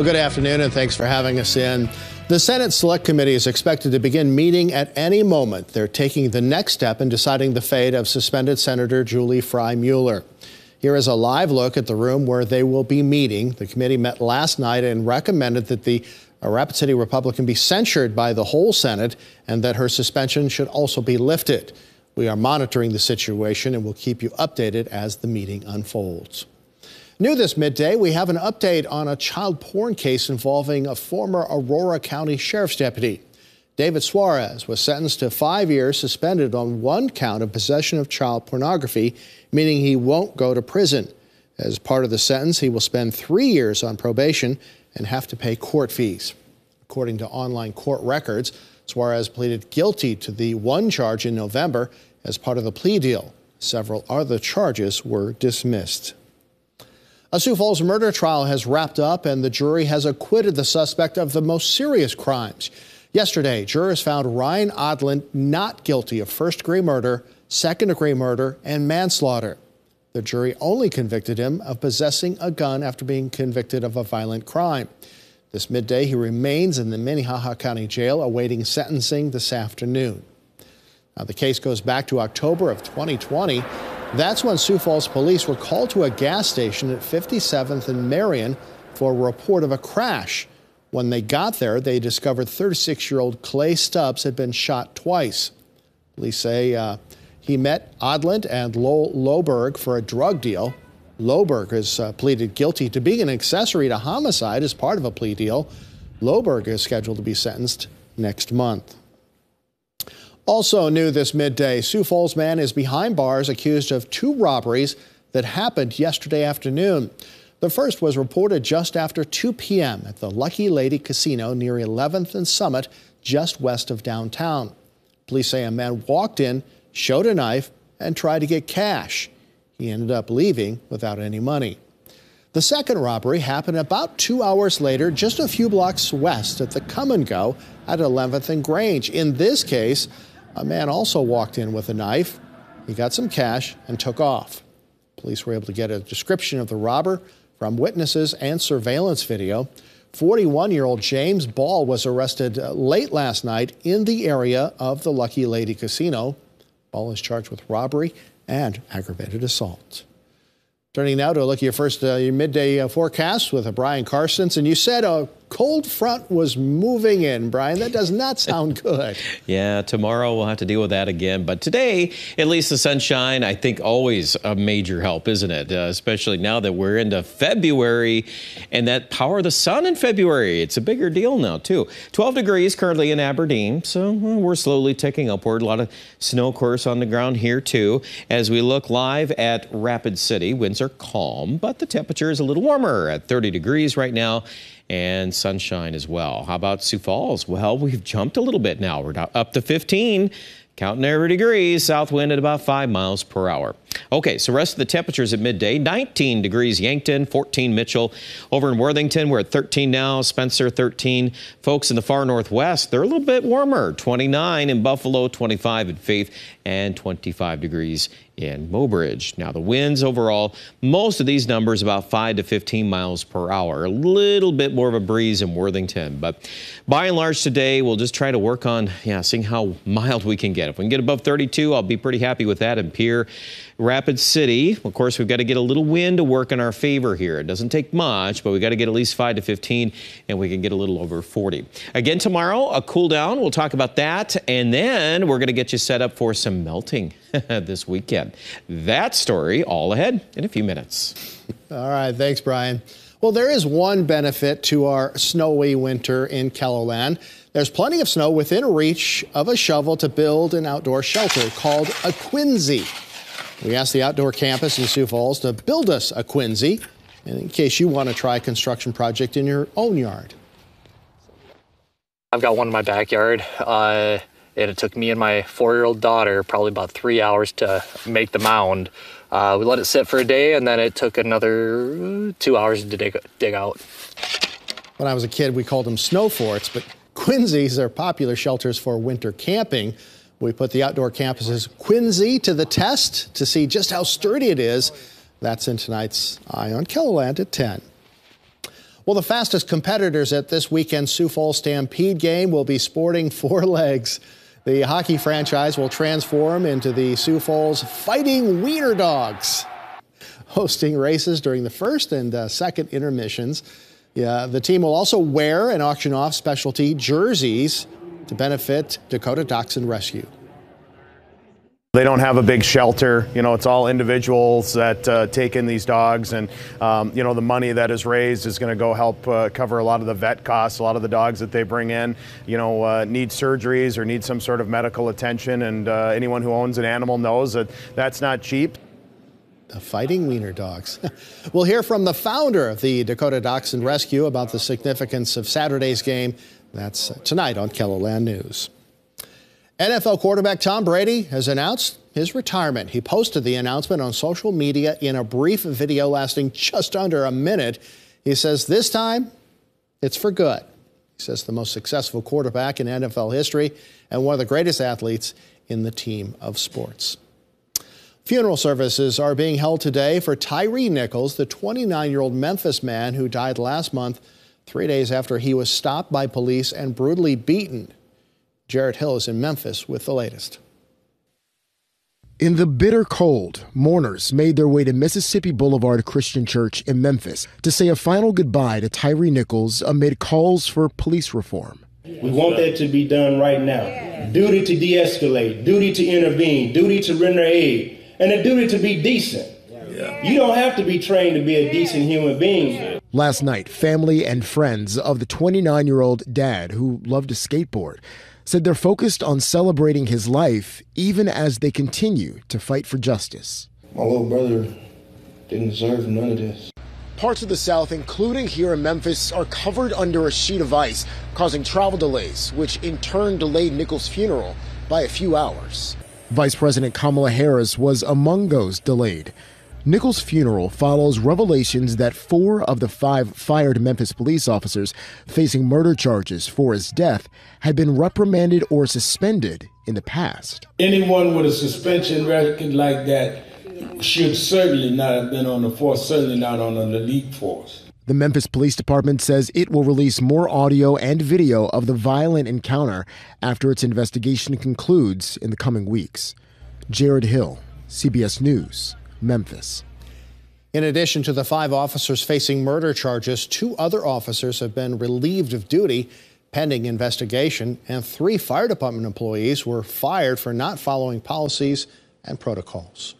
Well, good afternoon, and thanks for having us in. The Senate Select Committee is expected to begin meeting at any moment. They're taking the next step in deciding the fate of suspended Senator Julie Frye-Mueller. Here is a live look at the room where they will be meeting. The committee met last night and recommended that the Rapid City Republican be censured by the whole Senate and that her suspension should also be lifted. We are monitoring the situation and will keep you updated as the meeting unfolds. New this midday, we have an update on a child porn case involving a former Aurora County Sheriff's deputy. David Suarez was sentenced to five years suspended on one count of possession of child pornography, meaning he won't go to prison. As part of the sentence, he will spend three years on probation and have to pay court fees. According to online court records, Suarez pleaded guilty to the one charge in November as part of the plea deal. Several other charges were dismissed. A Sioux Falls murder trial has wrapped up, and the jury has acquitted the suspect of the most serious crimes. Yesterday, jurors found Ryan Odland not guilty of first degree murder, second degree murder, and manslaughter. The jury only convicted him of possessing a gun after being convicted of a violent crime. This midday, he remains in the Minnehaha County Jail awaiting sentencing this afternoon. Now, the case goes back to October of 2020. That's when Sioux Falls police were called to a gas station at 57th and Marion for a report of a crash. When they got there, they discovered 36 year old Clay Stubbs had been shot twice. Police say uh, he met Odland and Lowell Loberg for a drug deal. Loberg has uh, pleaded guilty to being an accessory to homicide as part of a plea deal. Loberg is scheduled to be sentenced next month. Also new this midday, Sioux Falls man is behind bars accused of two robberies that happened yesterday afternoon. The first was reported just after 2 p.m. at the Lucky Lady Casino near 11th and Summit, just west of downtown. Police say a man walked in, showed a knife, and tried to get cash. He ended up leaving without any money. The second robbery happened about two hours later, just a few blocks west at the Kum & Go at 11th and Grange. In this case, a man also walked in with a knife. He got some cash and took off. Police were able to get a description of the robber from witnesses and surveillance video. 41 year old James Ball was arrested uh, late last night in the area of the Lucky Lady Casino. Ball is charged with robbery and aggravated assault. Turning now to a look at your first uh, your midday uh, forecast with Brian Karstens. And you said a cold front was moving in, Brian. That does not sound good. yeah, tomorrow we'll have to deal with that again. But today, at least the sunshine, I think, always a major help, isn't it? Uh, especially now that we're into February and that power of the sun in February. It's a bigger deal now, too. 12 degrees currently in Aberdeen, so we're slowly ticking upward. A lot of snow of course on the ground here, too. As we look live at Rapid City, winds are calm, but the temperature is a little warmer at 30 degrees right now and sunshine as well. How about Sioux Falls? Well, we've jumped a little bit now. We're up to 15. Counting every degree, south wind at about 5 miles per hour. Okay, so rest of the temperatures at midday 19 degrees Yankton, 14 Mitchell. Over in Worthington, we're at 13 now, Spencer 13. Folks in the far northwest, they're a little bit warmer 29 in Buffalo, 25 in Faith, and 25 degrees in Mobridge. Now, the winds overall, most of these numbers about 5 to 15 miles per hour. A little bit more of a breeze in Worthington, but by and large today, we'll just try to work on, yeah, seeing how mild we can get. If we can get above 32, I'll be pretty happy with that in Pierre. Rapid City, of course, we've got to get a little wind to work in our favor here. It doesn't take much, but we got to get at least 5 to 15, and we can get a little over 40. Again, tomorrow, a cool down. We'll talk about that, and then we're going to get you set up for some melting this weekend. That story all ahead in a few minutes. All right, thanks, Brian. Well, there is one benefit to our snowy winter in KELOLAND. There's plenty of snow within reach of a shovel to build an outdoor shelter called a Quinzee. We asked the outdoor campus in Sioux Falls to build us a Quinzee in case you want to try a construction project in your own yard. I've got one in my backyard, uh, and it took me and my four-year-old daughter probably about three hours to make the mound. Uh, we let it sit for a day, and then it took another two hours to dig, dig out. When I was a kid, we called them snow forts, but Quinzees are popular shelters for winter camping. We put the outdoor campus's Quinzee to the test to see just how sturdy it is. That's in tonight's Eye on KELOLAND at 10. Well, the fastest competitors at this weekend's Sioux Falls Stampede game will be sporting four legs. The hockey franchise will transform into the Sioux Falls Fighting Wiener Dogs, hosting races during the first and uh, second intermissions. Yeah, the team will also wear and auction off specialty jerseys to benefit Dakota Dachshund Rescue. They don't have a big shelter. You know, it's all individuals that uh, take in these dogs, and um, you know the money that is raised is going to go help uh, cover a lot of the vet costs. A lot of the dogs that they bring in, you know, uh, need surgeries or need some sort of medical attention, and uh, anyone who owns an animal knows that that's not cheap. The fighting wiener dogs. we'll hear from the founder of the Dakota Dachshund Rescue about the significance of Saturday's game. That's tonight on KELOLAND News. NFL quarterback Tom Brady has announced his retirement. He posted the announcement on social media in a brief video lasting just under a minute. He says this time it's for good. He says the most successful quarterback in NFL history and one of the greatest athletes in the team of sports. Funeral services are being held today for Tyre Nichols, the 29 year old Memphis man who died last month, three days after he was stopped by police and brutally beaten. Jarrett Hill is in Memphis with the latest. In the bitter cold, mourners made their way to Mississippi Boulevard Christian Church in Memphis to say a final goodbye to Tyre Nichols amid calls for police reform. We want that to be done right now. Duty to de escalate, duty to intervene, duty to render aid, and a duty to be decent. You don't have to be trained to be a decent human being. Last night, family and friends of the 29 year old dad who loved to skateboard said they're focused on celebrating his life even as they continue to fight for justice. My little brother didn't deserve none of this. Parts of the South, including here in Memphis, are covered under a sheet of ice, causing travel delays, which in turn delayed Nichols' funeral by a few hours. Vice President Kamala Harris was among those delayed. Nichols' funeral follows revelations that four of the five fired Memphis police officers facing murder charges for his death had been reprimanded or suspended in the past. Anyone with a suspension record like that should certainly not have been on the force, certainly not on an elite force. The Memphis Police Department says it will release more audio and video of the violent encounter after its investigation concludes in the coming weeks. Jarrett Hill, CBS News. Memphis. In addition to the five officers facing murder charges, two other officers have been relieved of duty pending investigation, and three fire department employees were fired for not following policies and protocols.